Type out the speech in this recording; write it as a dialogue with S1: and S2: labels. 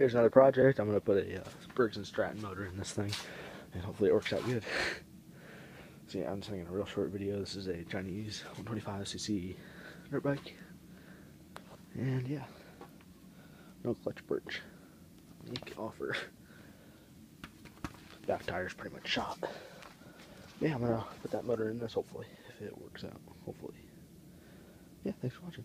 S1: here's another project. I'm gonna put a uh, Briggs and Stratton motor in this thing, and hopefully it works out good. so yeah, I'm just making a real short video. This is a Chinese 125cc dirt bike, and yeah, no clutch perch. Unique offer. Back tire's pretty much shot. Yeah, I'm gonna put that motor in this hopefully, if it works out. Hopefully. Yeah, thanks for watching.